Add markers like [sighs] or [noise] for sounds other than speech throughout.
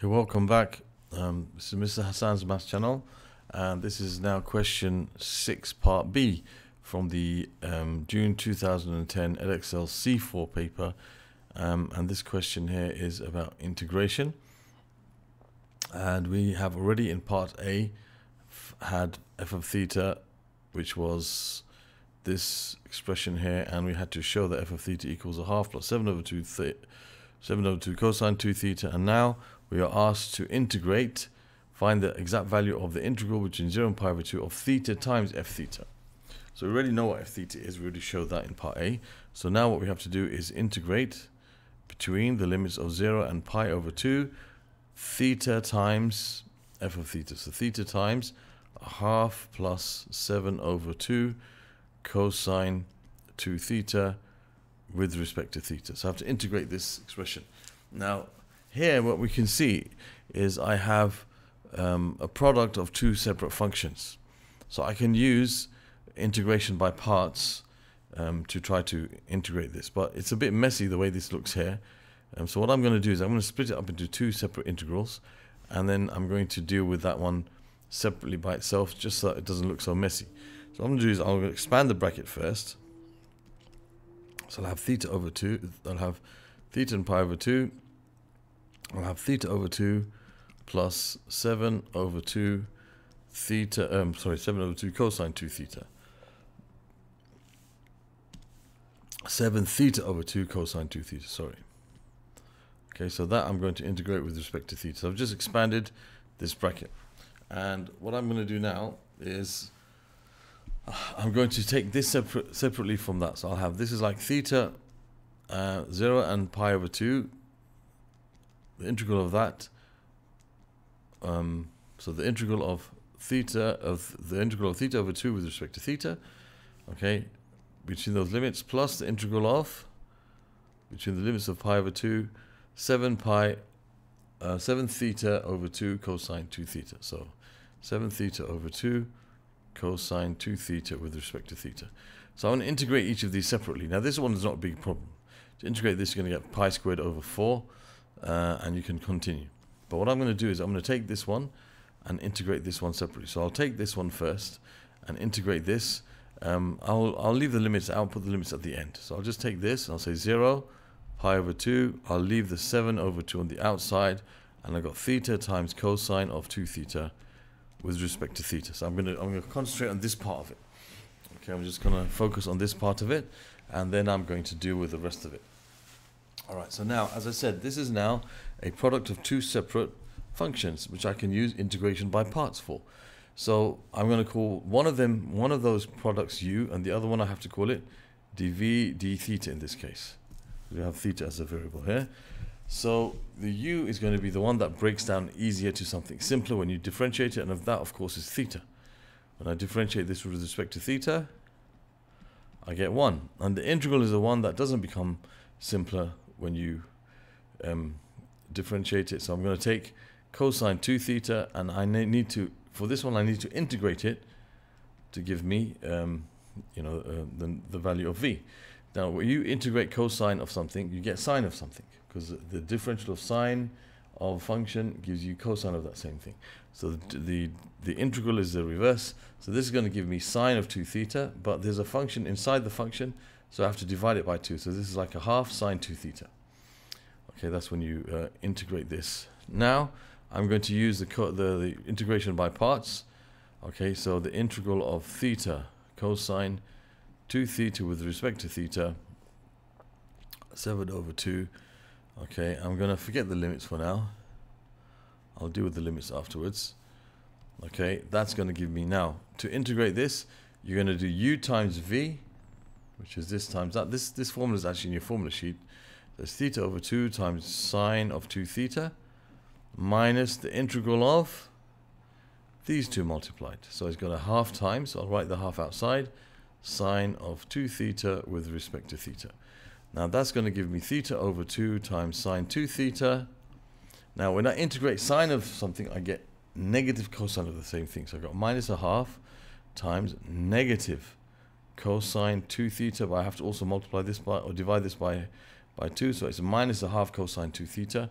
Okay, welcome back. Um, this is Mr. Hassaan's Maths channel, and this is now question 6, part B from the um, June 2010 Edexcel C4 paper. Um, and this question here is about integration. And we have already in part A had f of theta, which was this expression here, and we had to show that f of theta equals a half plus 7 over 2 7 over 2 cosine 2 theta, and now we are asked to integrate, find the exact value of the integral between 0 and pi over 2 of theta times f theta. So we already know what f theta is, we already showed that in part A. So now what we have to do is integrate between the limits of 0 and pi over 2 theta times f of theta. So theta times a half plus 7 over 2 cosine 2 theta with respect to theta. So I have to integrate this expression. Now, here what we can see is I have um, a product of two separate functions. So I can use integration by parts um, to try to integrate this. But it's a bit messy the way this looks here. Um, so what I'm going to do is I'm going to split it up into two separate integrals. And then I'm going to deal with that one separately by itself just so it doesn't look so messy. So what I'm going to do is I'll expand the bracket first. So I'll have theta over 2. I'll have theta and pi over 2 I'll have theta over 2 plus 7 over 2 theta, um, sorry, 7 over 2 cosine 2 theta. 7 theta over 2 cosine 2 theta, sorry. Okay, so that I'm going to integrate with respect to theta. So I've just expanded this bracket. And what I'm going to do now is [sighs] I'm going to take this separate, separately from that. So I'll have this is like theta uh, 0 and pi over 2 the integral of that um, so the integral of theta of the integral of theta over 2 with respect to theta okay between those limits plus the integral of between the limits of pi over 2 7 pi uh, 7 theta over 2 cosine 2 theta so 7 theta over 2 cosine 2 theta with respect to theta so I want to integrate each of these separately now this one is not a big problem to integrate this you're going to get pi squared over 4 uh, and you can continue. But what I'm going to do is I'm going to take this one and integrate this one separately. So I'll take this one first and integrate this. Um, I'll, I'll leave the limits, I'll put the limits at the end. So I'll just take this I'll say 0, pi over 2. I'll leave the 7 over 2 on the outside. And I've got theta times cosine of 2 theta with respect to theta. So I'm going to I'm going to concentrate on this part of it. Okay, I'm just going to focus on this part of it. And then I'm going to deal with the rest of it. All right, so now, as I said, this is now a product of two separate functions, which I can use integration by parts for. So I'm going to call one of them, one of those products u, and the other one I have to call it dv d theta in this case. We have theta as a variable here. So the u is going to be the one that breaks down easier to something simpler when you differentiate it, and of that, of course, is theta. When I differentiate this with respect to theta, I get 1. And the integral is the one that doesn't become simpler when you um, differentiate it. So I'm going to take cosine 2 theta and I need to, for this one I need to integrate it to give me, um, you know, uh, the, the value of v. Now when you integrate cosine of something, you get sine of something because the differential of sine of function gives you cosine of that same thing. So the, the, the integral is the reverse. So this is going to give me sine of 2 theta, but there's a function inside the function so I have to divide it by 2. So this is like a half sine 2 theta. Okay, that's when you uh, integrate this. Now, I'm going to use the, the, the, integration by parts. Okay, so the integral of theta cosine 2 theta with respect to theta, 7 over 2. Okay, I'm going to forget the limits for now. I'll deal with the limits afterwards. Okay, that's going to give me now, to integrate this, you're going to do u times v which is this times that. This, this formula is actually in your formula sheet. There's theta over 2 times sine of 2 theta minus the integral of these two multiplied. So it's got a half times, so I'll write the half outside, sine of 2 theta with respect to theta. Now that's going to give me theta over 2 times sine 2 theta. Now when I integrate sine of something, I get negative cosine of the same thing. So I've got minus a half times negative cosine 2 theta, but I have to also multiply this by, or divide this by, by 2, so it's minus a half cosine 2 theta.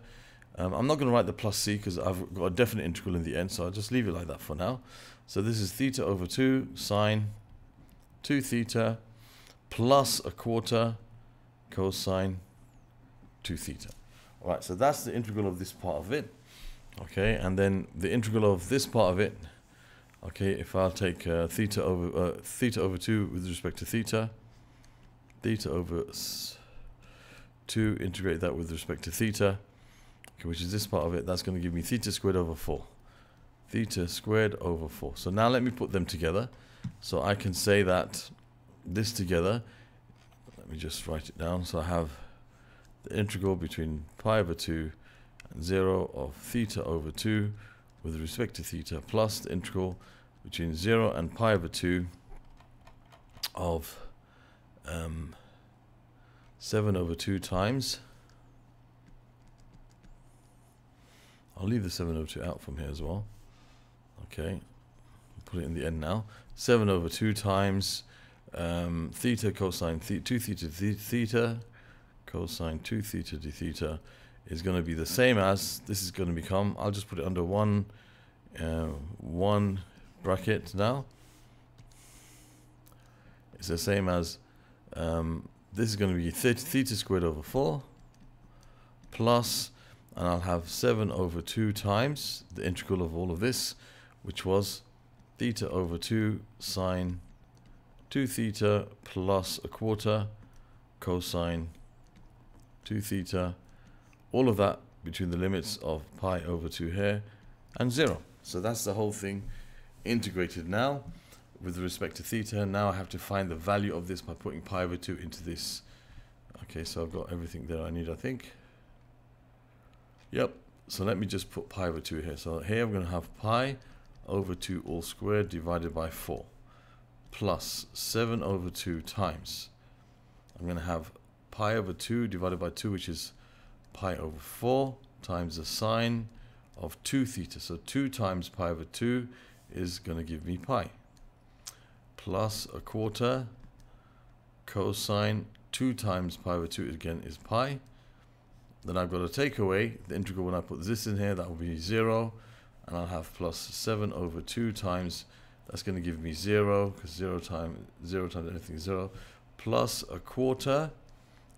Um, I'm not going to write the plus c because I've got a definite integral in the end, so I'll just leave it like that for now. So this is theta over 2 sine 2 theta plus a quarter cosine 2 theta. All right, so that's the integral of this part of it. Okay, and then the integral of this part of it. Okay, if I'll take uh, theta over uh, theta over 2 with respect to theta, theta over 2, integrate that with respect to theta, okay, which is this part of it, that's going to give me theta squared over 4. Theta squared over 4. So now let me put them together. So I can say that this together, me just write it down. So I have the integral between pi over 2 and 0 of theta over 2 with respect to theta plus the integral between 0 and pi over 2 of um, 7 over 2 times. I'll leave the 7 over 2 out from here as well. Okay put it in the end now. 7 over 2 times um, theta cosine theta 2 theta theta cosine 2 theta d theta is going to be the same as this is going to become. I'll just put it under one uh, one bracket now. It's the same as um, this is going to be theta squared over 4 plus and I'll have 7 over 2 times the integral of all of this which was theta over 2 sine 2 theta plus a quarter cosine 2 theta all of that between the limits of pi over 2 here and 0 so that's the whole thing integrated now with respect to theta. Now I have to find the value of this by putting pi over 2 into this. Okay, so I've got everything that I need, I think. Yep, so let me just put pi over 2 here. So here I'm going to have pi over 2 all squared divided by 4 plus 7 over 2 times. I'm going to have pi over 2 divided by 2, which is pi over 4 times the sine of 2 theta. So 2 times pi over 2 is going to give me pi. Plus a quarter cosine 2 times pi over 2 again is pi. Then I've got to take away the integral when I put this in here, that will be 0. And I'll have plus 7 over 2 times, that's going to give me 0, because 0 times 0 times anything is 0, plus a quarter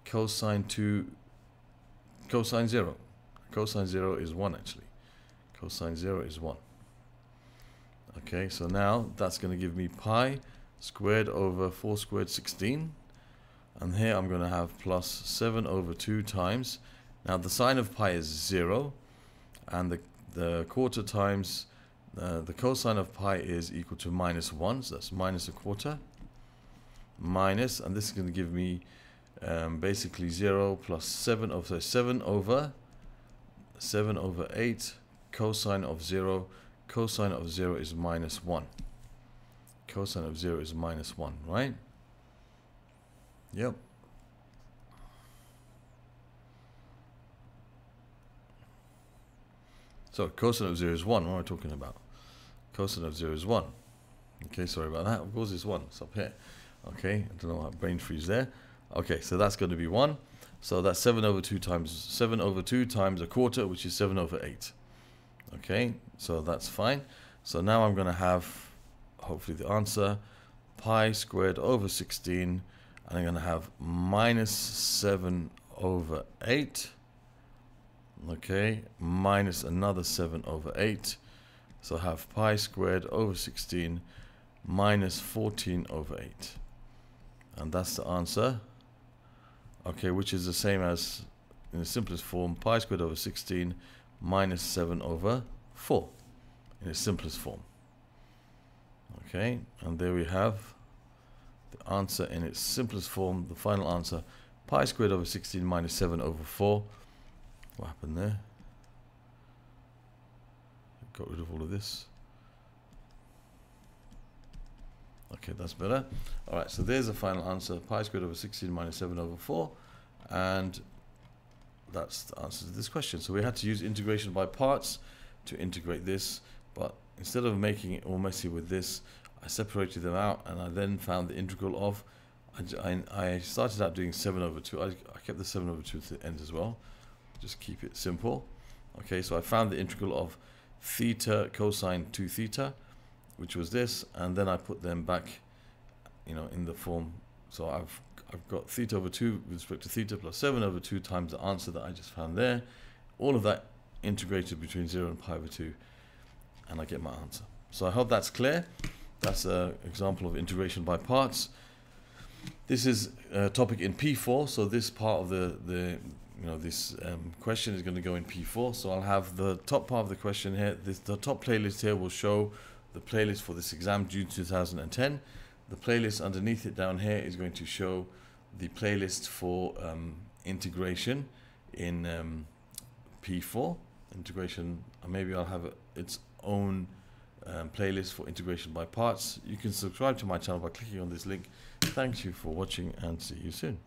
cosine 2, cosine 0. Cosine 0 is 1 actually cosine 0 is 1. Okay, so now that's going to give me pi squared over 4 squared 16. And here I'm going to have plus 7 over 2 times. Now the sine of pi is 0. And the, the quarter times uh, the cosine of pi is equal to minus 1. So that's minus a quarter. Minus, and this is going to give me um, basically 0 plus 7 over 7 over 7 over 8 cosine of 0 cosine of 0 is minus 1 cosine of 0 is minus 1 right yep so cosine of 0 is 1 what am I talking about? Cosine of 0 is 1 okay sorry about that. Of course it's 1 it's up here. Okay I don't know what brain freeze there. Okay so that's going to be 1 so that's 7 over 2 times 7 over 2 times a quarter which is 7 over 8 Okay, so that's fine. So now I'm going to have, hopefully the answer, pi squared over 16, and I'm going to have minus 7 over 8. Okay, minus another 7 over 8. So I have pi squared over 16 minus 14 over 8. And that's the answer. Okay, which is the same as, in the simplest form, pi squared over 16 minus 7 over 4 in the simplest form. Okay, and there we have the answer in its simplest form, the final answer, pi squared over 16 minus 7 over 4. What happened there? Got rid of all of this. Okay, that's better. All right, so there's the final answer, pi squared over 16 minus 7 over 4. And that's the answer to this question. So we had to use integration by parts to integrate this, but instead of making it all messy with this, I separated them out and I then found the integral of, I, I started out doing 7 over 2, I, I kept the 7 over 2 to the end as well, just keep it simple. Okay, so I found the integral of theta cosine 2 theta, which was this, and then I put them back, you know, in the form. So I've I've got theta over 2 with respect to theta plus 7 over 2 times the answer that I just found there. All of that integrated between 0 and pi over 2, and I get my answer. So I hope that's clear. That's an example of integration by parts. This is a topic in P4, so this part of the, the you know this um, question is going to go in P4. So I'll have the top part of the question here. This, the top playlist here will show the playlist for this exam June 2010. The playlist underneath it down here is going to show the playlist for um, integration in um, P4 integration. Maybe I'll have its own um, playlist for integration by parts. You can subscribe to my channel by clicking on this link. Thank you for watching and see you soon.